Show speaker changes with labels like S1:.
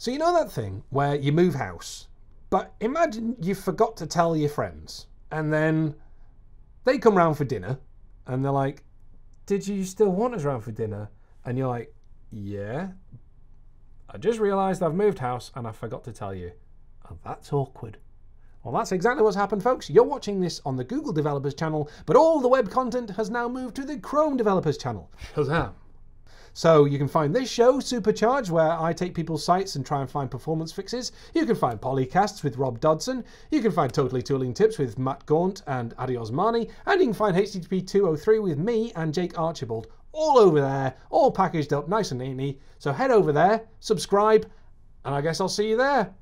S1: So you know that thing where you move house, but imagine you forgot to tell your friends, and then they come round for dinner, and they're like, "Did you still want us round for dinner?" And you're like, "Yeah." I just realised I've moved house and I forgot to tell you. And that's awkward. Well, that's exactly what's happened, folks. You're watching this on the Google Developers channel, but all the web content has now moved to the Chrome Developers channel. Shazam! So you can find this show, Supercharged, where I take people's sites and try and find performance fixes. You can find Polycasts with Rob Dodson. You can find Totally Tooling Tips with Matt Gaunt and Addy Osmani. And you can find HTTP 203 with me and Jake Archibald all over there, all packaged up nice and neatly. So head over there, subscribe, and I guess I'll see you there.